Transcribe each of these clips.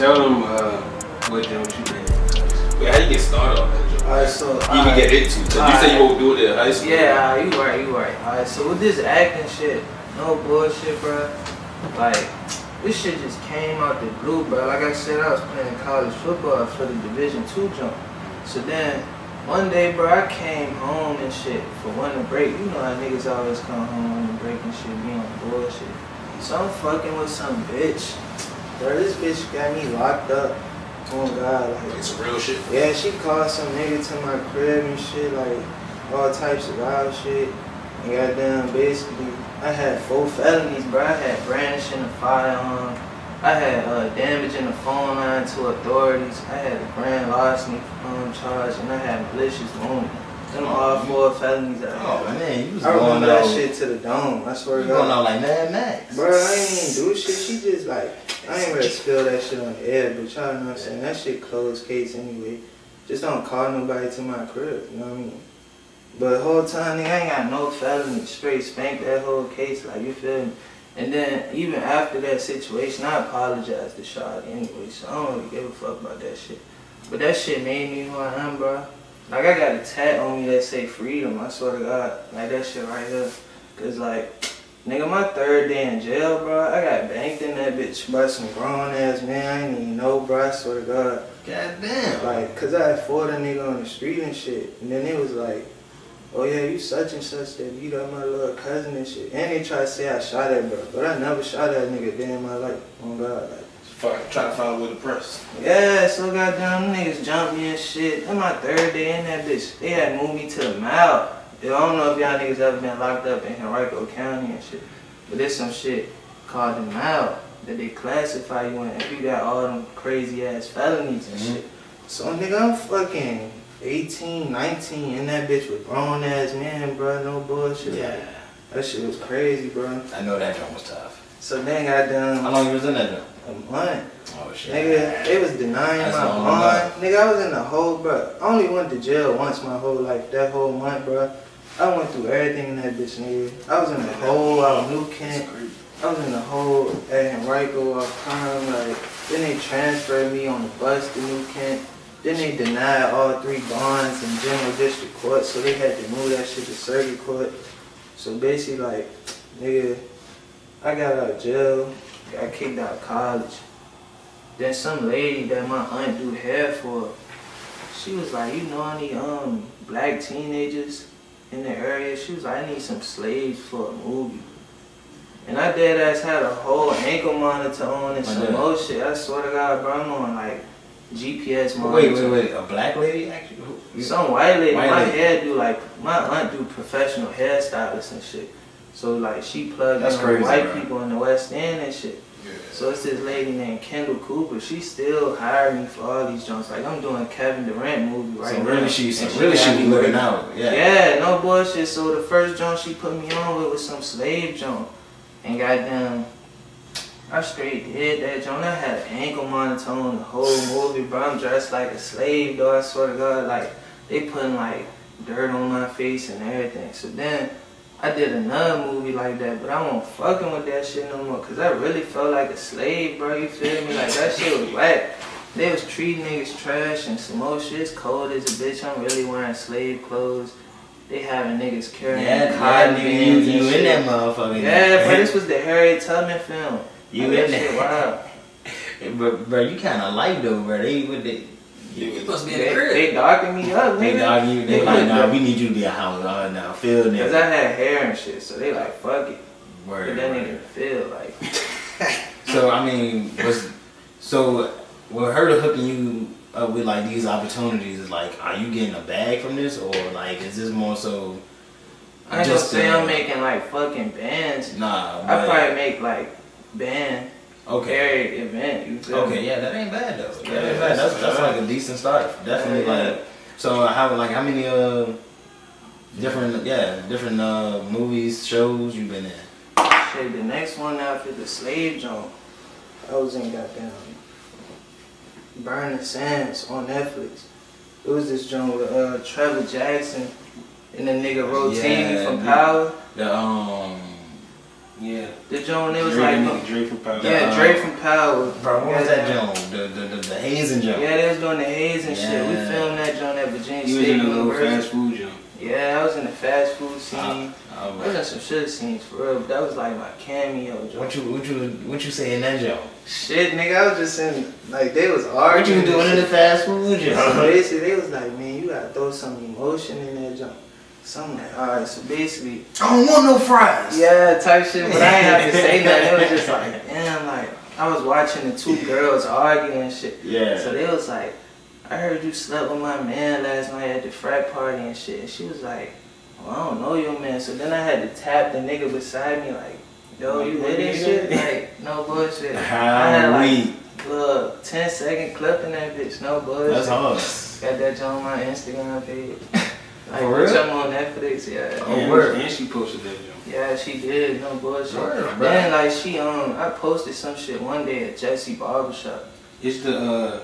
Tell them uh, what jump you been. Wait, how you get started on that jump? Alright, so You alright. can get into. Cause you say you won't do it in high school. Yeah, alright, you right, you right. Alright, so with this acting shit, no bullshit, bro. Like, this shit just came out the blue, bro. Like I said, I was playing college football for the Division Two jump. So then, one day, bro, I came home and shit for one winter break. You know how niggas always come home on the break and shit, be on bullshit. So I'm fucking with some bitch. Bro, this bitch got me locked up. Oh God, like It's real shit. yeah, she called some nigga to my crib and shit, like all types of wild shit. And goddamn, basically, I had four felonies, bro. I had brandishing a firearm. I had uh, damaging the phone line to authorities. I had a grand larceny um, charge, and I had malicious wounding. Them all four felonies. that I Oh man, you was I going remember that shit to the dome. I swear to going God. out like Mad Max. Bro, I ain't even do shit. She just like, I ain't gonna spill that shit on the air, but y'all know what I'm saying. That shit closed case anyway. Just don't call nobody to my crib, you know what I mean? But the whole time, nigga, I ain't got no felony. Straight spanked that whole case, like, you feel me? And then, even after that situation, I apologized to Shawty anyway, so I don't really give a fuck about that shit. But that shit made me who I am, bro. Like, I got a tat on me that say freedom, I swear to God. Like, that shit right here. Cause, like, Nigga, my third day in jail, bro, I got banked in that bitch by some grown ass man. I ain't even know, bro. I swear to God. God damn. Like, cause I had fought a nigga on the street and shit. And then it was like, oh yeah, you such and such that beat up my little cousin and shit. And they try to say I shot at bro. But I never shot at a nigga day in my life. Oh God. Like, Fuck, try to find with the press. yeah, so goddamn them niggas jumped me and shit. And my third day in that bitch, they had moved me to the mouth. I don't know if y'all niggas ever been locked up in Henrico County and shit. But there's some shit called the mouth that they classify you in if you got all them crazy ass felonies and Mhm. shit. So nigga, I'm fucking 18, 19 in that bitch with grown ass man, bro. No bullshit. Yeah. That shit was crazy, bro. I know that joint was tough. So then goddamn How long you was in that joint? a month. Oh shit. Nigga, they was denying That's my bond. Nigga, I was in the whole, bro. I only went to jail once my whole life. That whole month, bro. I went through everything in that bitch, nigga. I was in the hole out of New Kent. I was in the hole at Henrico off time. Like, then they transferred me on the bus to New Kent. Then they denied all three bonds in general district court, so they had to move that shit to circuit court. So basically, like, nigga, I got out of jail, got kicked out of college. Then some lady that my aunt do hair for, she was like, you know any um black teenagers in the area? She was like, I need some slaves for a movie. And I dead ass had a whole ankle monitor on and some more shit. I swear to God, bro, I'm on like GPS monitor. Wait, wait, wait. A black lady actually? Who- Some white lady, White my lady. hair do like my aunt do professional hairstylists and shit. So like she plugged That's in crazy, white bro. people in the West End and shit. So it's this lady named Kendall Cooper. She still hiring me for all these jobs. Like I'm doing Kevin Durant movie right so now. really she, so really she was living out. Yeah. Yeah, no bullshit. So the first joint she put me on with was some slave joint. And goddamn, I straight did that joint. I had an ankle monitor on the whole movie, bro. I'm dressed like a slave, though. I swear to God, like, they putting like dirt on my face and everything. So then I did another movie like that, but I won't fucking with that shit no more. Cause I really felt like a slave, bro. You feel me? Like that shit was whack. They was treating niggas trash and some more shit's cold as a bitch. I'm really wearing slave clothes. They having niggas carrying Yeah, cotton yeah, nigga, you, you in that motherfucker. Yeah, but this was the Harriet Tubman film. You Like, in that shit wild. But bro, you kind of light though, bro. They with the. You supposed to be in They, the crib. they darkened me up, They nigga. dog you. They They like, nah, we need you to be a house. Uh, now, feel Cause. I had hair and shit, so they like fuck it. Word, But that word. nigga feel like So I mean, was so with her hooking you up with like these opportunities is like, are you getting a bag from this or like is this more so? I ain't gonna Just, say I'm making like fucking bands. Nah, I probably make like band okay. event. Okay, me? yeah, that ain't bad though. That ain't bad. That's, that's like a decent start. Definitely Yeah, like. So how like how many uh different yeah different uh movies shows you been in? Shit, the next one after the slave jump, I was in goddamn Burning Sands on Netflix. It was this joint with uh, Trevor Jackson and the nigga Rotimi Yeah, from. Power. The um Yeah. The joint it was Drake, like nigga, Drake from Power. yeah, Uh, Drake from Power. Bro, what was Yeah. that joint? The the the, the hazing joint. Yeah, they was doing the haze and shit. We filmed that joint at Virginia State. He was State in a little fast food jump. Yeah, I was in the fast food scene. Oh, I was bro. in some shit scenes for real. but That was like my cameo joint. What you what you what you say in that joint? Shit, nigga, I was just in like they was What you doing in the fast food shit. joint? So basically, they was like, man, you gotta throw some emotion in that jump. So I'm like, alright. So basically, I don't want no fries. yeah, type shit. But I ain't have to say that. It was just like, damn, like I was watching the two girls arguing and shit. Yeah. So they was like, I heard you slept with my man last night at the frat party and shit. And she was like, well, I don't know your man. So then I had to tap the nigga beside me like, yo, you hear this shit? Like, no bullshit. I had How like little 10 second clip in that bitch, no bullshit. That's hard. Got that on my Instagram page. Like, For real? I'm on Netflix, yeah. Oh, and, word. and she posted that jump. Yeah, she did, no bullshit. Word, bro. then like she um I posted some shit one day at Jesse Barbershop. It's the uh,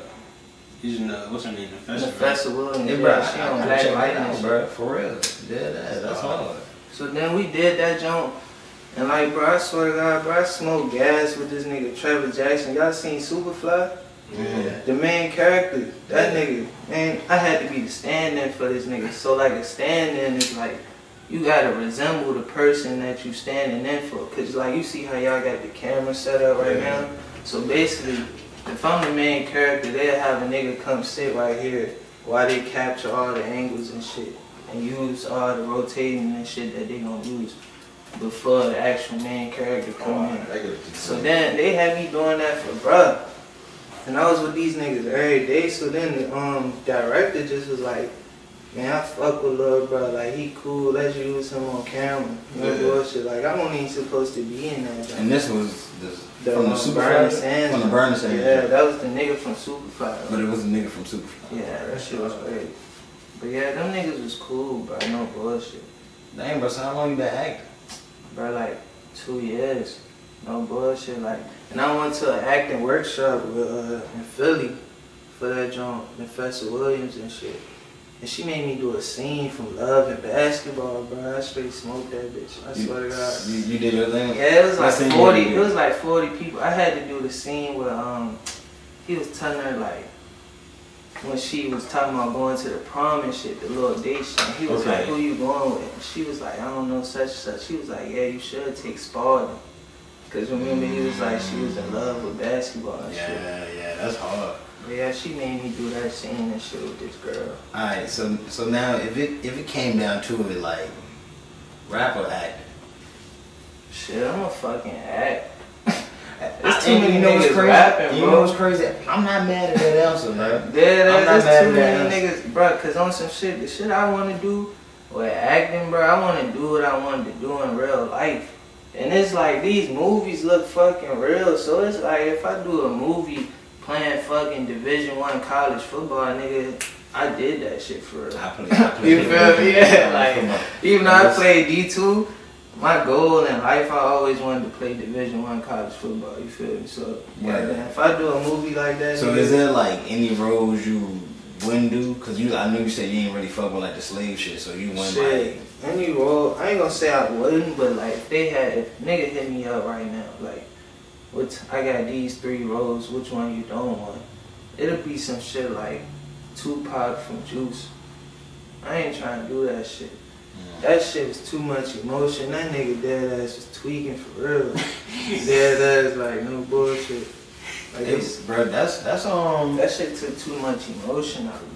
it's in, uh, what's her name? The festival. Professor Williams, Yeah, yeah, bro. she I, on I Black check Light that and out, bro. For real. Yeah, that, that's hard. So then we did that jump. And like, bro, I swear to God, bro, I smoked gas with this nigga Trevor Jackson. Y'all seen Superfly? Yeah. The main character, that nigga, man, I had to be the stand-in for this nigga. So like a stand-in is like, you gotta resemble the person that you standing in for. Cause like you see how y'all got the camera set up right Yeah. now. So basically, if I'm the main character, they'll have a nigga come sit right here while they capture all the angles and shit. And use all the rotating and shit that they gonna use before the actual main character come in. So then they had me doing that for bruh. And I was with these niggas every day. So then the um, director just was like, man, I fuck with Lil Bro. Like, he cool. Let's use him on camera. No Yeah. bullshit. Like, I wasn't even supposed to be in that. joint. And this was this, The, from the um, Super Bernie Fly? From the joint. Bernie Sanders Yeah, that was the nigga from Superfly. But it was a nigga from Superfly. yeah, that shit was great. But yeah, them niggas was cool, bro. No bullshit. Damn, bro, so how long you been acting? Bro, like two years. No bullshit. Like, and I went to an acting workshop with, uh, in Philly for that joint, Professor Williams and shit. And she made me do a scene from Love and Basketball, bro. I straight smoked that bitch. I swear to God. You, you did your thing? Yeah, it was like forty. It was like forty people. I had to do the scene where um, he was telling her like when she was talking about going to the prom and shit, the little date shit. He was Okay. like, "Who you going with?" And she was like, "I don't know such and such." She was like, "Yeah, you should take Spalding." Cause remember he was like she was in love with basketball and shit. Yeah, yeah, that's hard. But yeah, she made me do that scene and shit with this girl. Alright, so so now if it if it came down to it like rap or act. Shit, I'm a fucking act. I- There's too many you know niggas crazy? rapping, you know what's crazy? I'm not mad at that answer, man. Yeah, there's mad too many niggas, bro. Cause on some shit, the shit I want to do with acting, bro, I want to do what I wanted to do in real life. And it's like these movies look fucking real, so it's like if I do a movie playing fucking Division One college football, nigga, I did that shit for real. I play, I You feel me? Yeah, like even though I played D two, my goal in life I always wanted to play Division One college football. You feel me? So Yeah. yeah, if I do a movie like that, So nigga, is there like any roles you wouldn't do? Cause you, I know you said you ain't really fuck with like the slave shit, so you wouldn't Shit, like. Any role, I ain't gonna say I wouldn't, but like they had, if nigga hit me up right now, like, what I got these three roles, which one you don't want? It'll be some shit like Tupac from Juice. I ain't trying to do that shit. That shit was too much emotion. That nigga dead ass was tweaking for real. dead ass like no bullshit. Like It's, bro, that's that's um that shit took too much emotion out of it.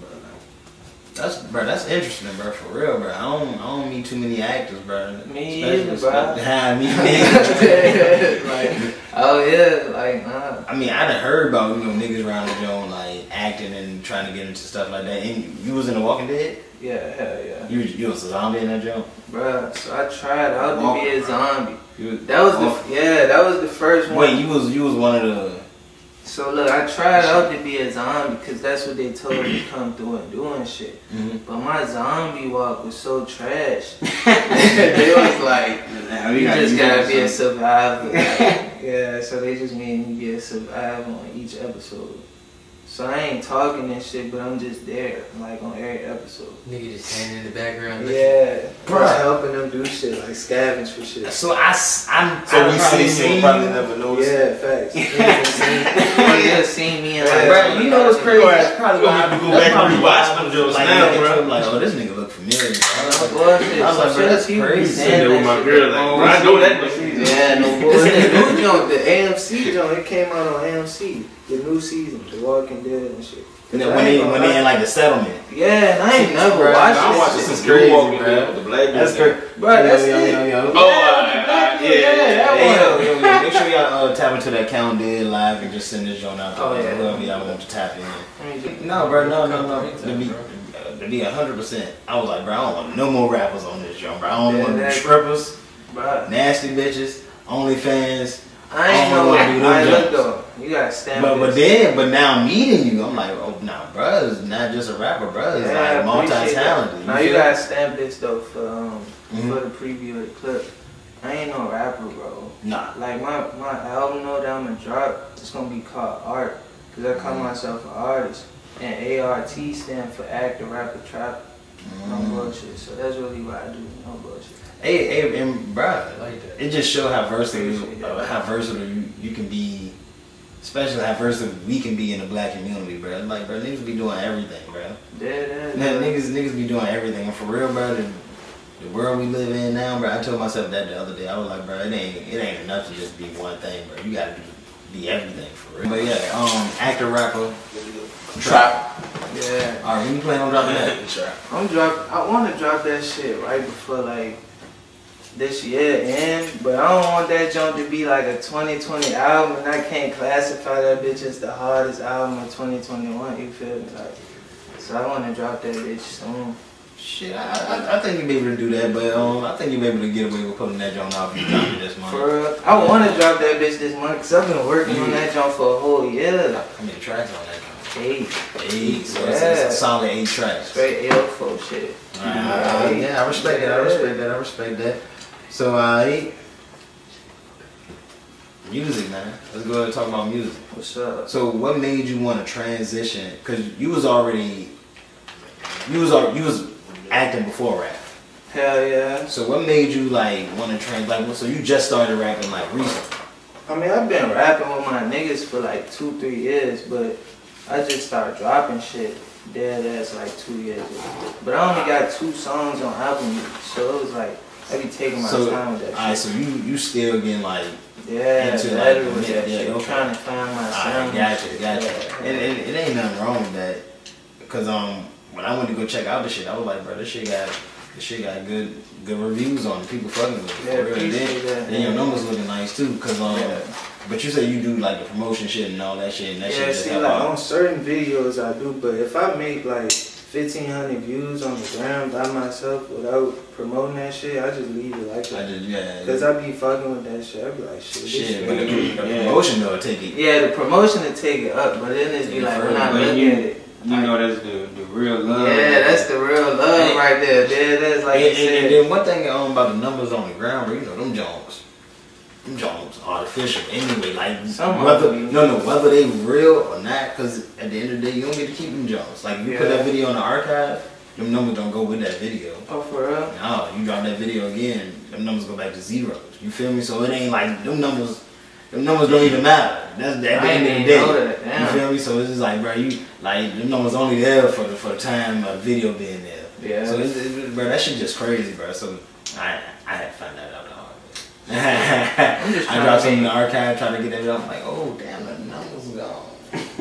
That's bro that's interesting, bro. For real, bro. I don't I don't meet too many actors, bro. Me either, bro. Yeah, me neither. like, oh yeah, like nah. I mean, I done heard about you know niggas around the joint like acting and trying to get into stuff like that. And you was in The Walking Dead. Yeah, hell yeah. You was- you was a zombie in that joint. bro. so I tried out to be a zombie. You That was Oh. the yeah, that was the first one. wait. You was you was one of the. So look, I tried out to be a zombie because that's what they told me to come through and do and shit. Mhm. But my zombie walk was so trash. they was like, Now, you just gotta be a survivor. yeah, so they just made me be a survivor on each episode. So I ain't talking and shit, but I'm just there, like on every episode. Nigga just standing in the background. Yeah, Bruh. just helping them do shit, like scavenge for shit. So I, s- I'm, So I we probably seen you, probably never noticed. Yeah, facts. Niggas seen, oh yeah, seen me and like, Bro, you know what's crazy? That's probably why gonna I have to go back and rewatch them jokes like, now, look at bro. Like, oh, this nigga look familiar. No oh, bullshit. I was like, bro, that's shit, he be crazy. Sitting there with my girl, like, bro, I know that nigga. Yeah, no bullshit. This new joint, the AMC joint, it came out on AMC. The new season, The Walking Dead and shit. And then when they when they in like the settlement. Yeah, and I ain't never Bro, watched I this watched shit. it since crazy, you walking bro. there with the black That's bitch. great. Bro, that's yo, it. yo, yo. Oh, Yeah, uh, that yeah, one, yeah, that Hey, yo, one. yo, yo, make sure y'all uh, tap into that count dead live and just send this joint out to Oh, yeah. whoever y'all want to tap in. Let me just- No, bro, no, no, no. To be, uh, to be hundred percent, I was like, bro, I don't want no more rappers on this joint, bro. I don't Yeah, want no strippers, Bruh. nasty bitches, OnlyFans. I ain't know. do I look though. You gotta stand But but then, but now meeting you, I'm like, oh, nah, bro, is not just a rapper, bro. It's Yeah, like multi-talented. Now you gotta stamp this though for um Mhm. for the preview of the clip. I ain't no rapper, bro. Nah. Like my my album though that I'm gonna drop, it's gonna be called Art, cause I call Mhm. myself an artist, and ART stand for actor, rapper, trap. No Mm. bullshit. So that's really what I do. No bullshit. Hey, hey, and bro, like that. it just show how versatile, Appreciate uh, how versatile you, you can be, especially how versatile we can be in the black community, bro. Like, bro, niggas be doing everything, bro. Yeah, Nah, ass. niggas, niggas be doing everything, and for real, bro, the, the world we live in now, bro. I told myself that the other day. I was like, bro, it ain't, it ain't enough to just be one thing, bro. You gotta do, be everything for real. But yeah, um, actor, rapper, Trap. Yeah. All right, when you plan on dropping that? Trap. I'm drop. I want to drop that shit right before like this year end, but I don't want that jump to be like a 2020 album, and I can't classify that bitch as the hardest album of 2021. You feel me? Like, so I want to drop that bitch soon. Shit, I, I, I think you'll be able to do that, but um, I think you'll be able to get away with putting that joint off if you this month. For real, I want to drop that bitch this month because I've been working on that jump for a whole year. How many tracks on that joint? Eight, Eight, so it's, it's Yeah. a solid eight tracks. straight L4 shit. Uh, yeah, I respect that. I respect that. I respect that. So, uh, I music, man. Let's go ahead and talk about music. What's up? So, what made you want to transition? Because you was already, you was al- you was acting before rap. Hell yeah. So, what made you like want to trans? Like, so you just started rapping like recently? I mean, I've been rapping with my niggas for like two, three years, but I just started dropping shit dead ass like two years ago. But I only got two songs on album, so it was like I be taking my So, time with that alright, so you you still getting like, yeah, into, like, with that yeah, shit. okay. Trying to find my sound. gotcha, and gotcha. Yeah. And, and it ain't nothing wrong with that, cause um when I went to go check out the shit, I was like, bro, this shit got this shit got good good reviews on it. People fucking with it. Yeah, for real. appreciate Then, that. then your numbers looking nice too, cause um. Yeah. But you say you do like the promotion shit and all that shit, and that shit Yeah, just see, like on certain videos I do, but if I make like fifteen hundred views on the ground by myself without promoting that shit, I just leave it like I that. just yeah. Cause I be fucking with that shit. I be like, shit, shit, shit but the, yeah. promotion though take it. Yeah, the promotion to take it up, but then it's be Yeah, like when I look at you- it. You know that's the the real love. Yeah, that's the real love right there. Yeah, that's like and, you and, and then one thing um, about the numbers on the ground, you know them Jones, Jones artificial anyway. Like Some whether no no whether they real or not, because at the end of the day you don't get to keep them Jones. Like you put that video on the archive, them numbers don't go with that video. oh, for real? No, you drop that video again, them numbers go back to zero. You feel me? So it ain't like them numbers. Them numbers don't even matter. That's at the end of the day. that. You feel me? So it's just like, bro, you like them numbers only there for the for the time of video being there. Yeah. So it's, it's, bro, that shit just crazy, bro. So I I had to find that out the hard way. I'm just I dropped to something in the archive trying to get it up. I'm like, oh damn, the numbers gone.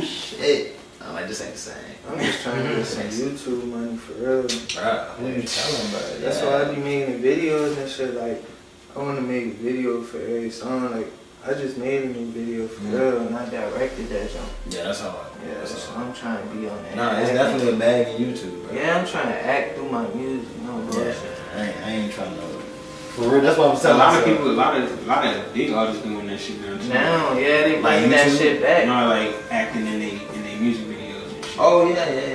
shit. I'm like, this ain't the same. I'm just trying to get some YouTube money for real. Bro, who you telling, bro? That's Yeah. why I be making videos and shit. Like, I want to make a video for every song. Like, I just made a new video for Mhm. real, and I directed that jump. Yeah, that's hard. Yeah, that's so hard. I'm trying to be on that. Nah, it's definitely a bag in YouTube, bro. Yeah, I'm trying to act through my music. No Yeah. I ain't, I ain't trying to. For real, that's what I'm So a telling lot of people, a lot of, a lot of big artists doing that shit now. too. Now, yeah, they Like bring that YouTube? shit back. You know, like acting in they in their music videos and shit. Oh yeah, yeah.